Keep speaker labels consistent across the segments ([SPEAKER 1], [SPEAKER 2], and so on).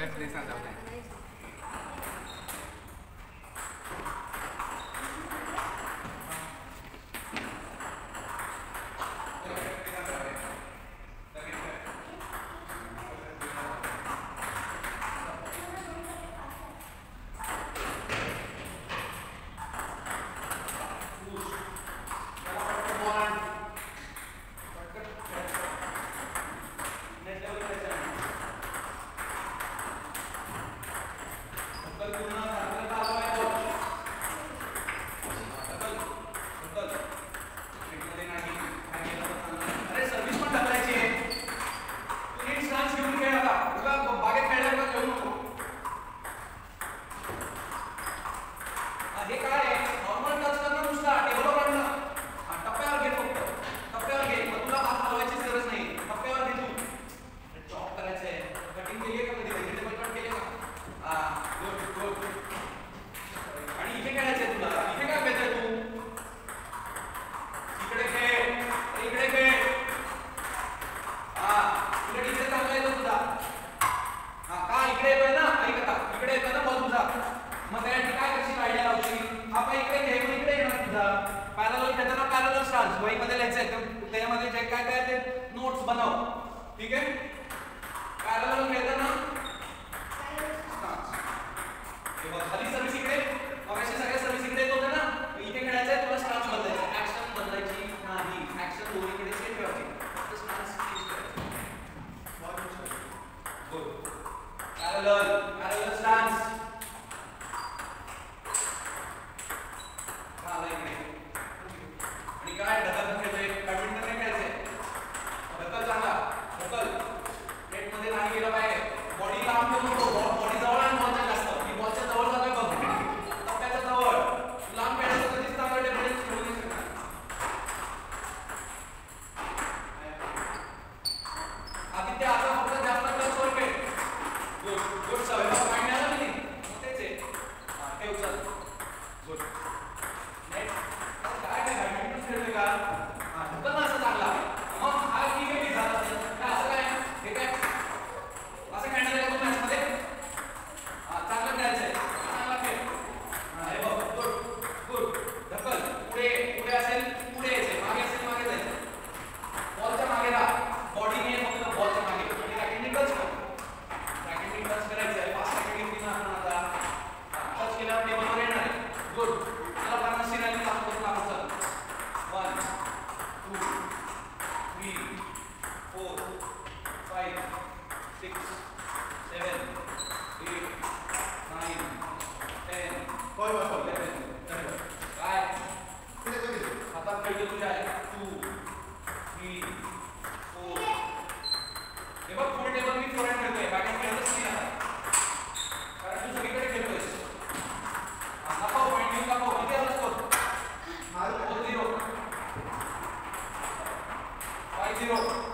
[SPEAKER 1] やっぱ姉さだよ
[SPEAKER 2] ね
[SPEAKER 3] Señor.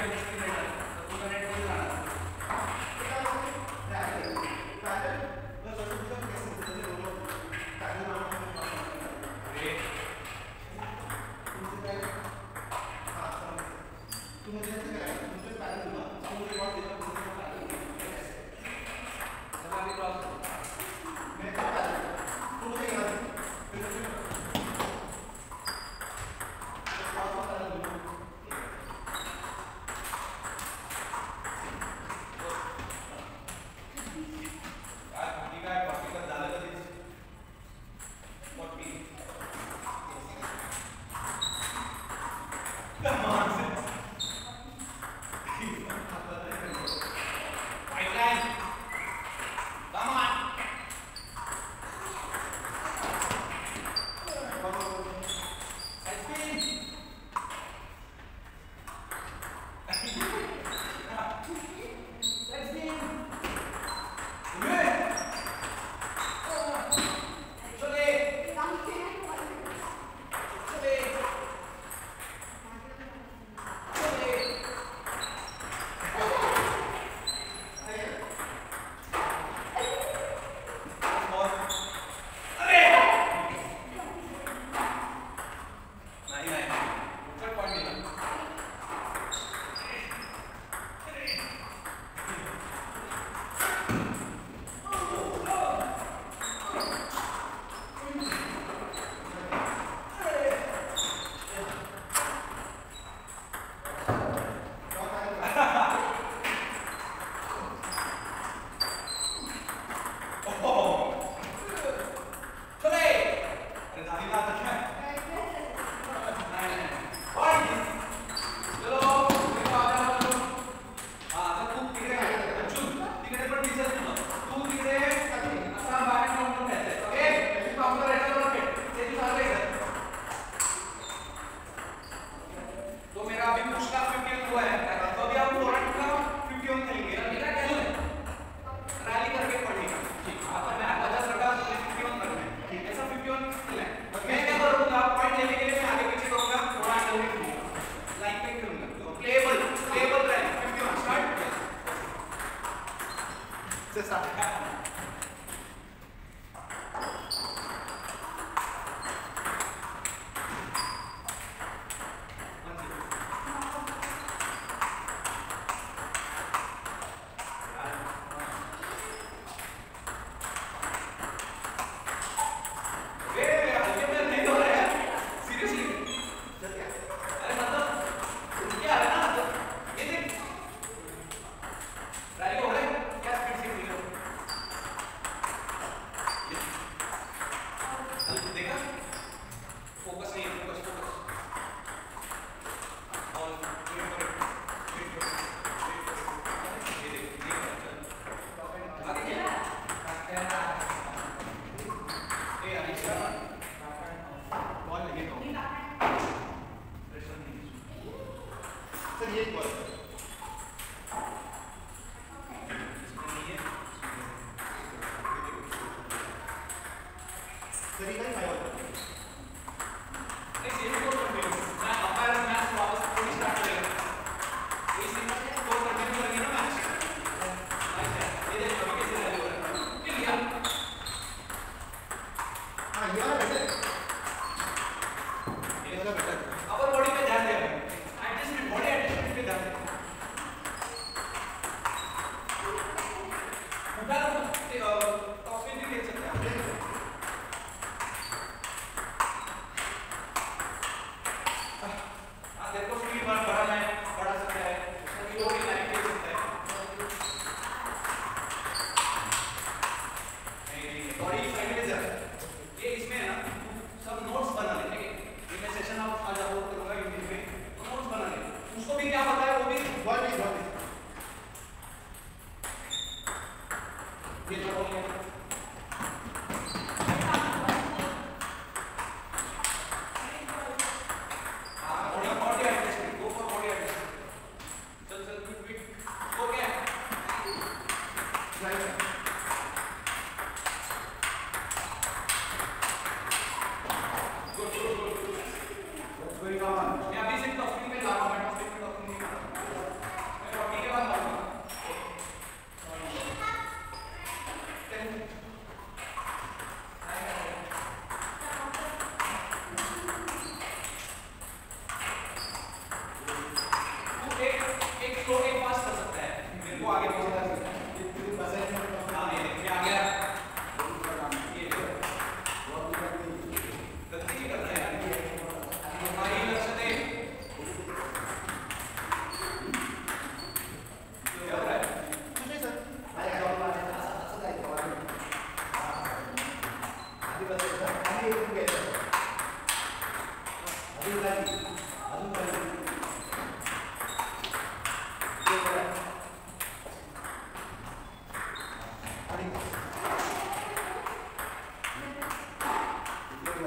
[SPEAKER 3] Thank you.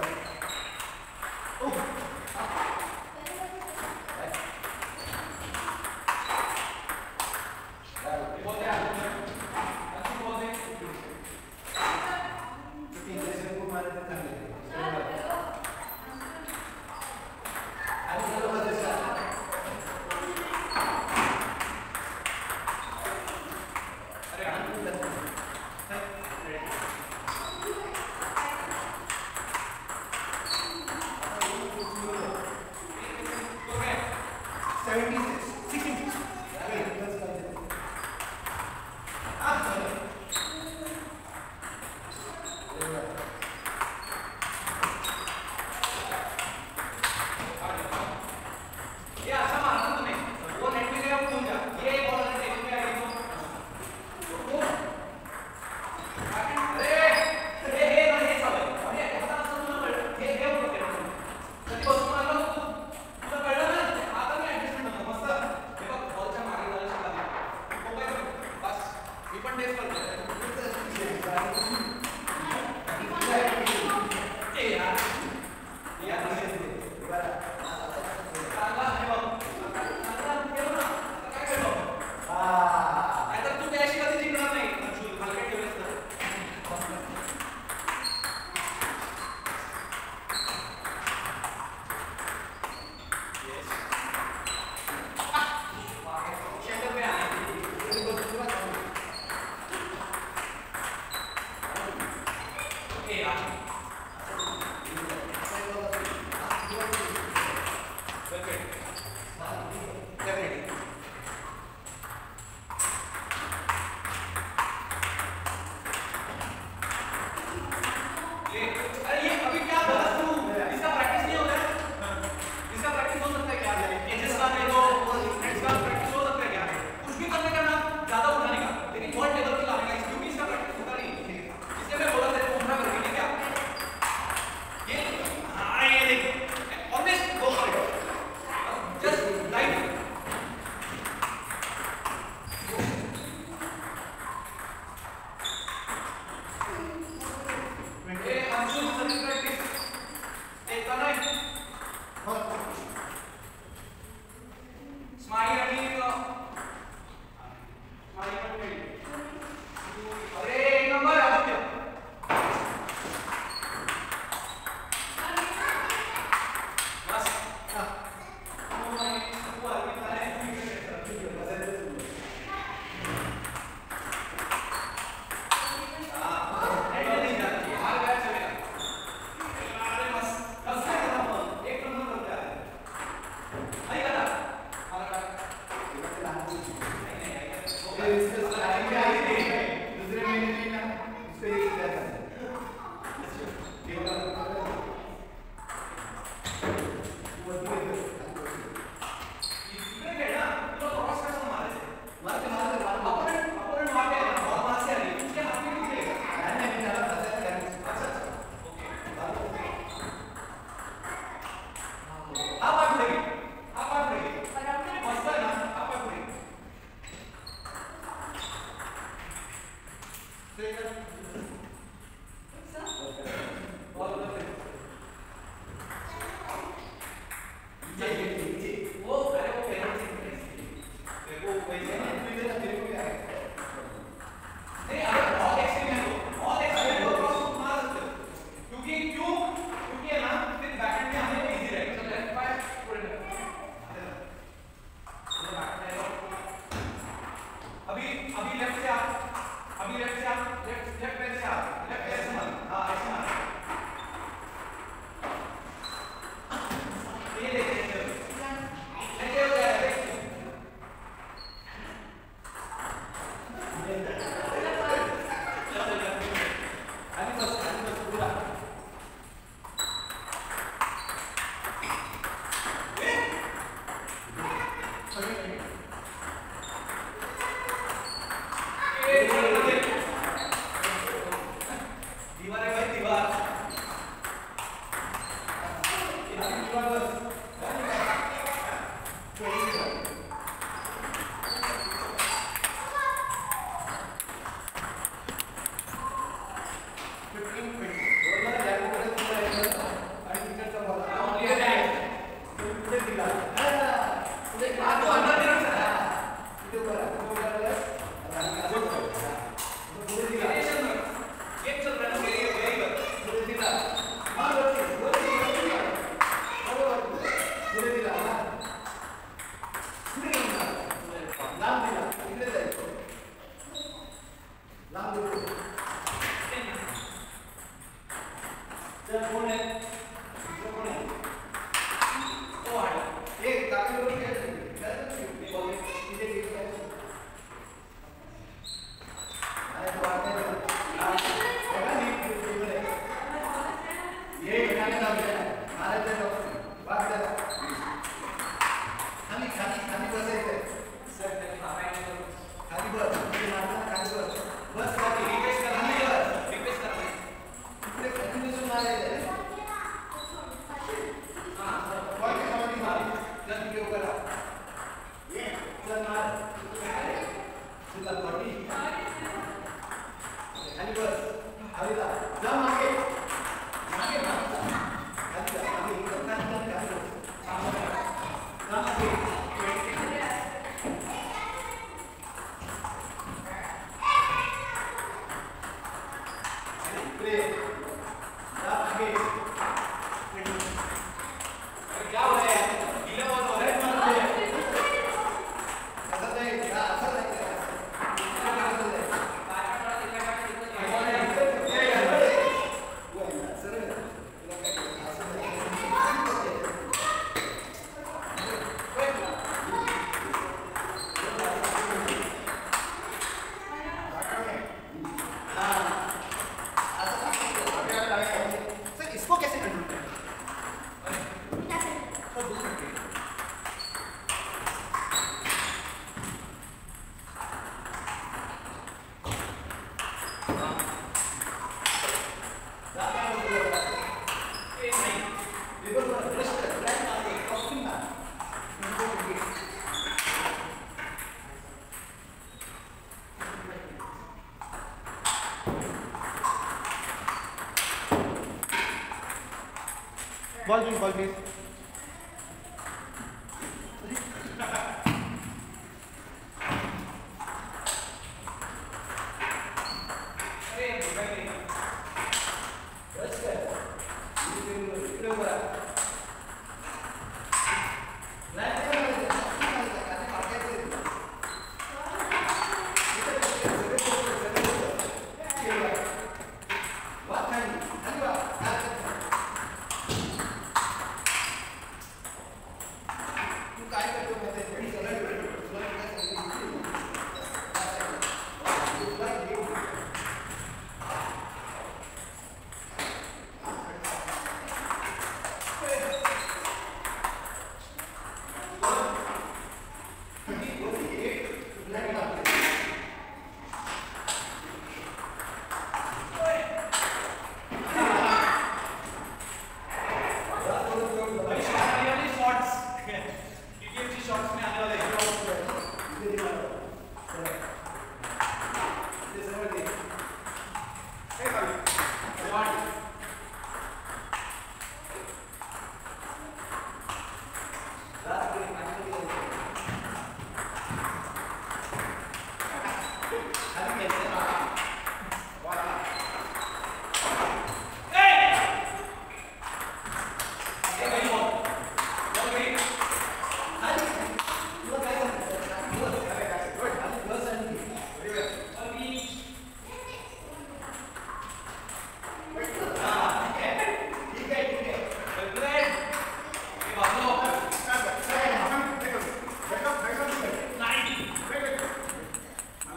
[SPEAKER 1] Amen.
[SPEAKER 3] Okay, I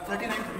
[SPEAKER 4] 39